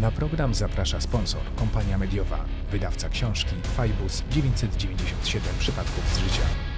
Na program zaprasza sponsor, kompania mediowa, wydawca książki Fajbus 997 przypadków z życia.